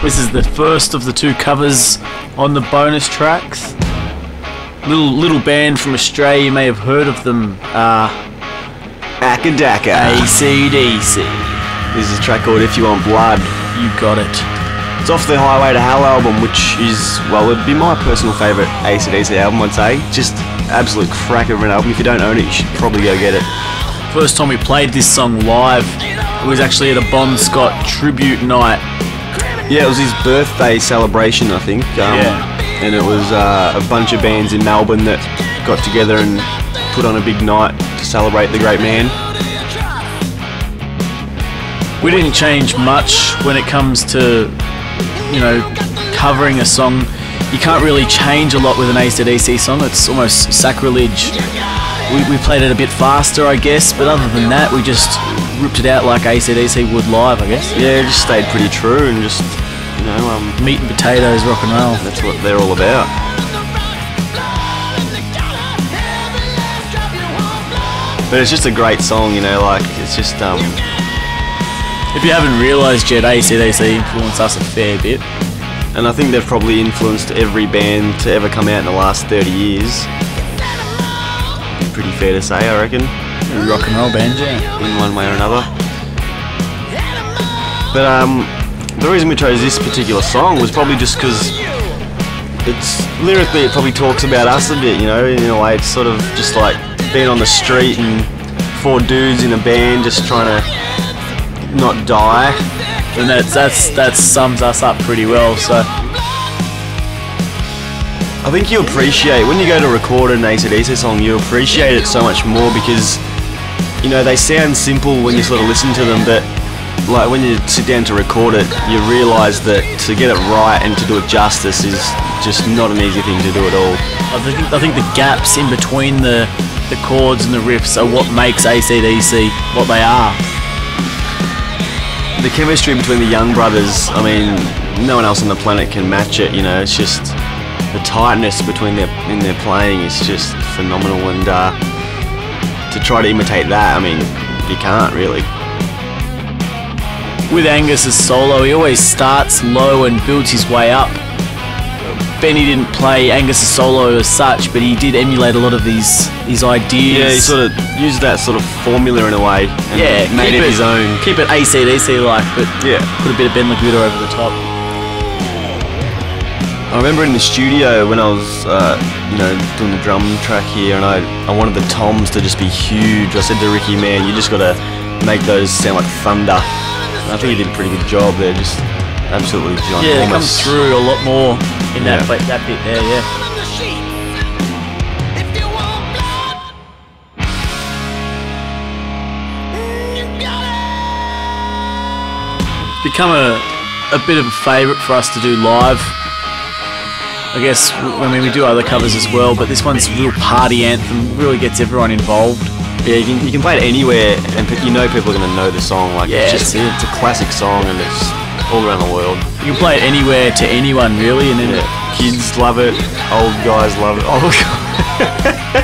This is the first of the two covers on the bonus tracks. Little little band from Australia, you may have heard of them. Uh, Acca Dacca. ACDC. This is a track called If You Want Blood. You got it. It's off the Highway to Hell album, which is, well, it'd be my personal favourite ACDC album, I'd say. Just absolute crack of an album. If you don't own it, you should probably go get it. First time we played this song live, it was actually at a Bon Scott tribute night. Yeah, it was his birthday celebration, I think. Um, Yeah. And it was uh, a bunch of bands in Melbourne that got together and put on a big night to celebrate the great man. We didn't change much when it comes to, you know, covering a song. You can't really change a lot with an ACDC song. It's almost sacrilege. We, we played it a bit faster, I guess, but other than that, we just ripped it out like ACDC would live, I guess. Yeah, it just stayed pretty true and just, you know, um, Meat and potatoes, rock and roll. that's what they're all about. But it's just a great song, you know, like, it's just, um, If you haven't realised yet, ACDC influenced us a fair bit. and I think they've probably influenced every band to ever come out in the last 30 years. Pretty fair to say, I reckon. Rock and roll band, yeah. in one way or another. But um, the reason we chose this particular song was probably just because it's lyrically it probably talks about us a bit, you know. In a way, it's sort of just like being on the street and four dudes in a band just trying to not die. And that's, that's, that sums us up pretty well, so. I think you appreciate when you go to record an ACDC song, you appreciate it so much more because you know they sound simple when you sort of listen to them, but like when you sit down to record it, you realise that to get it right and to do it justice is just not an easy thing to do at all. I think, I think the gaps in between the, the chords and the riffs are what makes ACDC what they are. The chemistry between the young brothers, I mean, no one else on the planet can match it. You know, it's just the tightness between their in their playing is just phenomenal, and uh, to try to imitate that, I mean, you can't really. With Angus's solo, he always starts low and builds his way up. Benny didn't play Angus's solo as such, but he did emulate a lot of these these ideas. Yeah, he sort of used that sort of formula in a way and yeah, made keep it his own. Keep it ACDC like, but Yeah. put a bit of Ben Laguda over the top. I remember in the studio when I was, uh, you know, doing the drum track here, and I, I wanted the toms to just be huge. I said to Ricky, man, you just got to make those sound like thunder. And I think he did a pretty good job there, just absolutely ginormous. Yeah, it comes through a lot more in that Yeah. bit, that bit there. Yeah. become a, a bit of a favourite for us to do live. I guess, I mean, we do other covers as well, but this one's a real party anthem, really gets everyone involved. Yeah, you can, you can play it anywhere, and you know people are going to know the song. Like, Yeah, it's, just, it's a classic song, and it's all around the world. You can play it anywhere to anyone, really, and then Yeah. Kids love it, old guys love it. Old guys.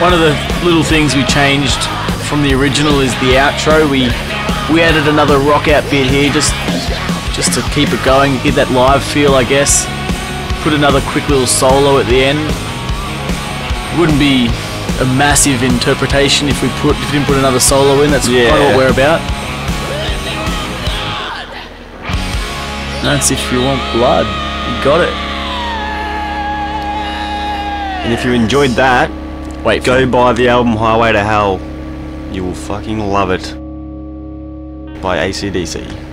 One of the little things we changed from the original is the outro. We we added another rock out bit here just just to keep it going, get that live feel, I guess. Put another quick little solo at the end. Wouldn't be a massive interpretation if we put if we didn't put another solo in. That's kind of Yeah. what we're about. That's if you want blood. You got it. And if you enjoyed that, Wait, Go buy the album Highway to Hell. You will fucking love it. By ACDC.